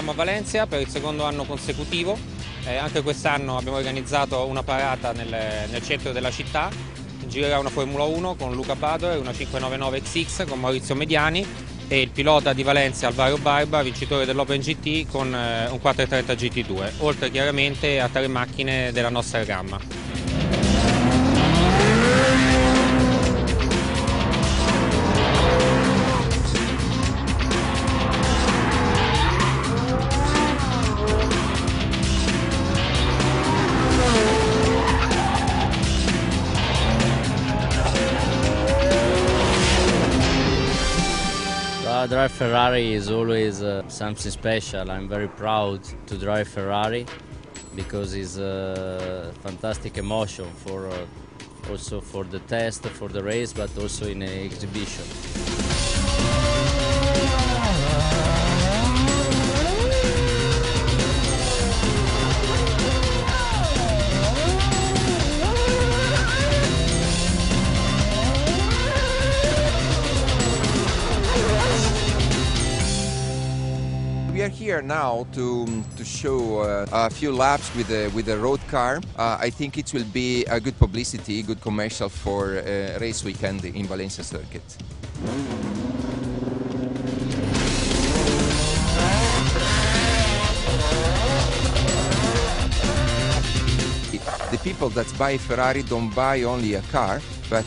siamo a Valencia per il secondo anno consecutivo, eh, anche quest'anno abbiamo organizzato una parata nel, nel, centro della città, girerà una Formula 1 con Luca Badore, una 599 XX con Maurizio Mediani e il pilota di Valencia Alvaro Barba, vincitore dell'Open GT con eh, un 430 GT2, oltre chiaramente a tre macchine della nostra gamma. Uh, drive Ferrari is always uh, something special. I'm very proud to drive Ferrari because it's a fantastic emotion for uh, also for the test, for the race, but also in an exhibition. We are here now to, to show uh, a few laps with the, with the road car. Uh, I think it will be a good publicity, good commercial for uh, race weekend in Valencia circuit. The people that buy Ferrari don't buy only a car, but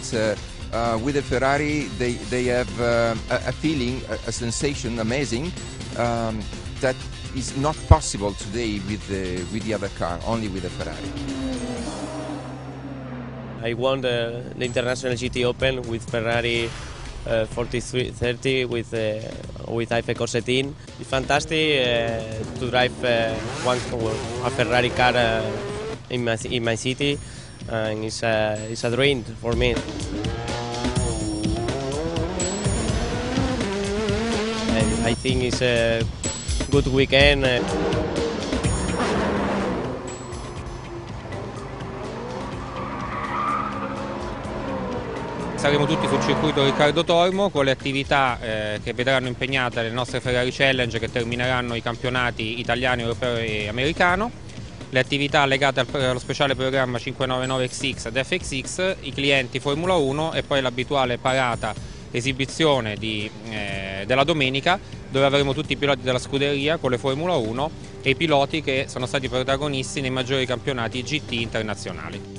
uh, with a Ferrari they, they have uh, a, feeling, a, a sensation amazing um, that is not possible today with the, with the other car, only with a Ferrari. I won the, the International GT Open with Ferrari uh, 4330 with uh, with IFE Corsetin. It's fantastic uh, to drive uh, one a Ferrari car uh, in my in my city, and it's it's a dream for me. I think it's a good weekend. Saremo tutti sul circuito Riccardo Tormo con le attività eh, che vedranno impegnate le nostre Ferrari Challenge che termineranno i campionati italiano, europeo e americano, le attività legate allo speciale programma 599XX ed FXX, i clienti Formula 1 e poi l'abituale parata esibizione di, eh, della domenica dove avremo tutti i piloti della scuderia con le Formula 1 e i piloti che sono stati protagonisti nei maggiori campionati GT internazionali.